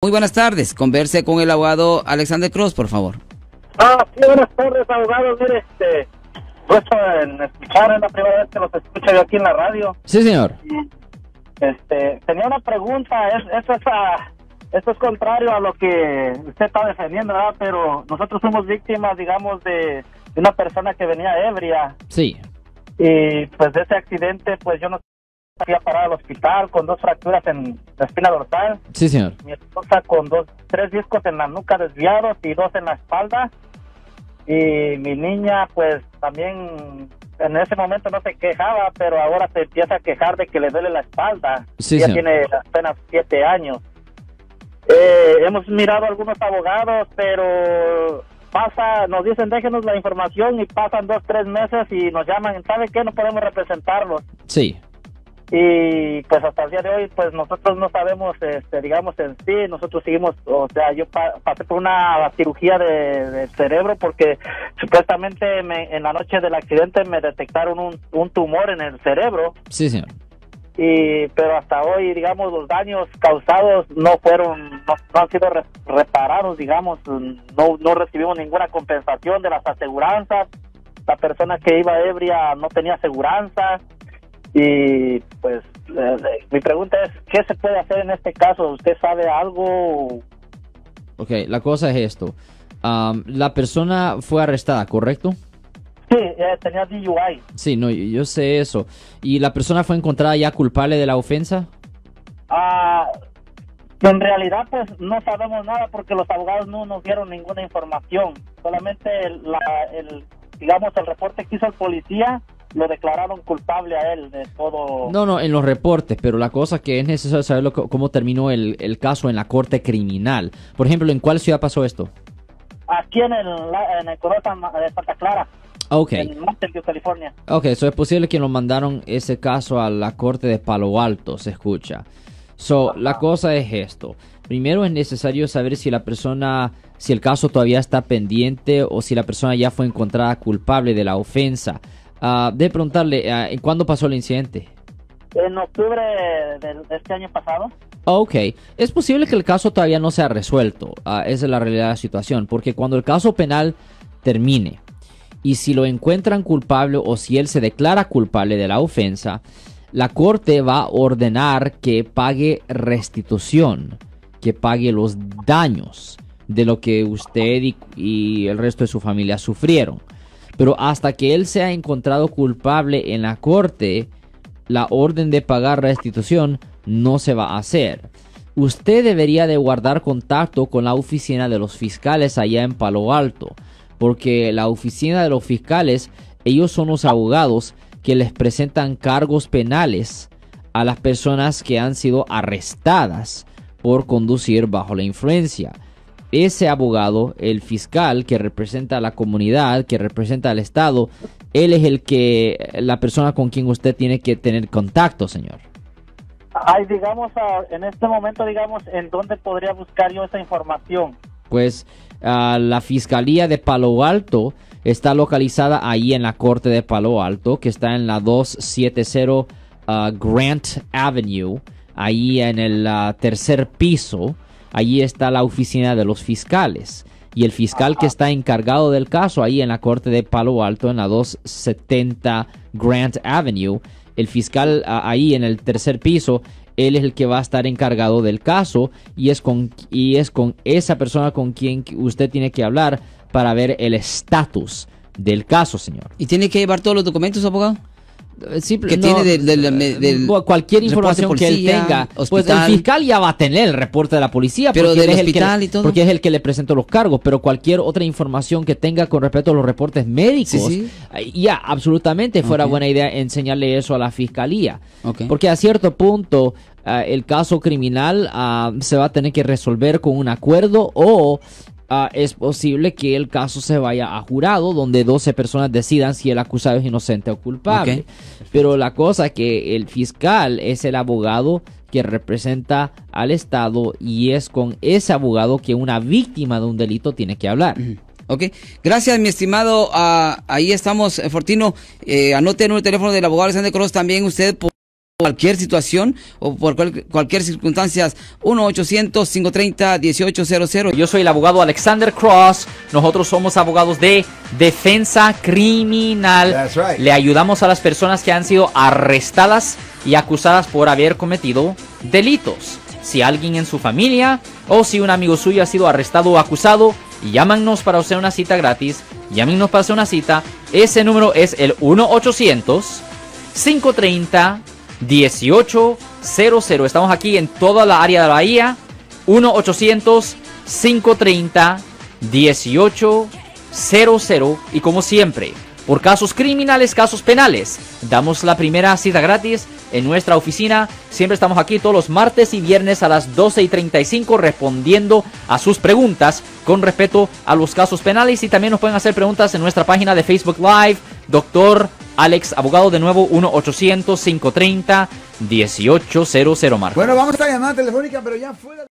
Muy buenas tardes. Converse con el abogado Alexander Cross, por favor. Ah, sí, buenas tardes, abogado. Mire, este, puesto en escuchar, es la primera vez que los escucho yo aquí en la radio. Sí, señor. Este, tenía una pregunta, es, es esa, esto es contrario a lo que usted está defendiendo, ¿verdad? Pero nosotros somos víctimas, digamos, de, de una persona que venía ebria Sí. y pues de ese accidente, pues yo no fui a parar al hospital con dos fracturas en la espina dorsal. Sí, señor. mi esposa con dos, tres discos en la nuca desviados y dos en la espalda. Y mi niña, pues también en ese momento no se quejaba, pero ahora se empieza a quejar de que le duele la espalda. Sí, Ella señor. tiene apenas siete años. Eh, hemos mirado a algunos abogados, pero pasa, nos dicen déjenos la información y pasan dos, tres meses y nos llaman, ¿sabe qué? No podemos representarlos Sí. Y pues hasta el día de hoy pues nosotros no sabemos este digamos en sí nosotros seguimos o sea yo pa- pasé por una cirugía de, de cerebro porque supuestamente me- en la noche del accidente me detectaron un, un tumor en el cerebro. Sí, señor. y pero hasta hoy digamos los daños causados no fueron no, no han sido re- reparados digamos no no recibimos ninguna compensación de las aseguranzas. La persona que iba ebria no tenía aseguranza y pues mi pregunta es qué se puede hacer en este caso usted sabe algo Ok, la cosa es esto. Am, la persona fue arrestada, ¿correcto? sí eh, tenía DUI Sí, no, yo, yo sé eso. ¿Y la persona fue encontrada ya culpable de la ofensa? Ah, en realidad, pues no sabemos nada porque los abogados no nos dieron ninguna información. Solamente el, la- el, digamos, el reporte que hizo el policía lo declararon culpable a él de todo. No, no, en los reportes, pero la cosa que es necesario saber lo cómo terminó el, el caso en la corte criminal. Por ejemplo, ¿en cuál ciudad pasó esto? Aquí en el, en el condado de Santa Clara, Ok, en View, California. ok, eso es posible que lo mandaron ese caso a la corte de Palo Alto, se escucha. So, la cosa es esto. Primero es necesario saber si la persona, si el caso todavía está pendiente o si la persona ya fue encontrada culpable de la ofensa. Ah, de preguntarle, ¿en cuándo pasó el incidente? En octubre de, este año pasado. Ok, es posible que el caso todavía no sea resuelto. Ah, esa es la realidad de la situación. Porque cuando el caso penal termine y si lo encuentran culpable o si él se declara culpable de la ofensa, la corte va a ordenar que pague restitución, que pague los daños de lo que usted y, y el resto de su familia sufrieron. Pero hasta que él sea encontrado culpable en la corte, la orden de pagar restitución no se va a hacer. Usted debería de guardar contacto con la oficina de los fiscales allá en Palo Alto, porque la oficina de los fiscales, ellos son los abogados que les presentan cargos penales a las personas que han sido arrestadas por conducir bajo la influencia. Ese abogado, el fiscal que representa a la comunidad, que representa al Estado, él es el que, la persona con quien usted tiene que tener contacto, señor. Hay, digamos, ah, en este momento, digamos, en dónde podría buscar yo esa información. Pues ah, la Fiscalía de Palo Alto está localizada ahí en la Corte de Palo Alto, que está en la 270 ah, Grant Avenue, ahí en el tercer piso. Allí está la oficina de los fiscales. Y el fiscal que está encargado del caso ahí en la Corte de Palo Alto, en la 270 Grant Avenue, el fiscal ah, ahí en el tercer piso, él es el que va a estar encargado del caso y es con, y es con esa persona con quien usted tiene que hablar para ver el estatus del caso, señor. ¿Y tiene que llevar todos los documentos, abogado? Eh, tiene del- del- eh, del cualquier información que él tenga, pues el fiscal ya va a tener el reporte de la policía, Pero del es el que y todo. porque es el que le presentó los cargos, pero cualquier otra información que tenga con respecto a los reportes médicos, Sí, sí. eh, ya absolutamente fuera buena idea enseñarle eso a la fiscalía, porque a cierto punto ah, el caso criminal ah, se va a tener que resolver con un acuerdo o ah, es posible que el caso se vaya a jurado donde 12 personas decidan si el acusado es inocente o culpable. Pero la cosa es que el fiscal es el abogado que representa al Estado y es con ese abogado que una víctima de un delito tiene que hablar. Ok, gracias mi estimado. Ah, ahí estamos, eh, Fortino. Eh, anote el teléfono del abogado Alexander Cross también usted. Cualquier situación o por cual- cualquier circunstancia, 1-800-530-1800. Yo soy el abogado Alexander Cross. Nosotros somos abogados de defensa criminal. That's right. Le ayudamos a las personas que han sido arrestadas y acusadas por haber cometido delitos. Si alguien en su familia o si un amigo suyo ha sido arrestado o acusado, llámanos para hacer una cita gratis. Llámenos para hacer una cita. Ese número es el 1-800-530. 1800. Estamos aquí en toda la área de Bahía. 1-800-530-1800. Y como siempre, por casos criminales, casos penales, damos la primera cita gratis en nuestra oficina. Siempre estamos aquí todos los martes y viernes a las 12 y 35 respondiendo a sus preguntas con respecto a los casos penales. Y también nos pueden hacer preguntas en nuestra página de Facebook Live. Doctor Alex, abogado de nuevo, 1-800-530-1800, Marco. Bueno, vamos a llamada telefónica, pero ya fuera.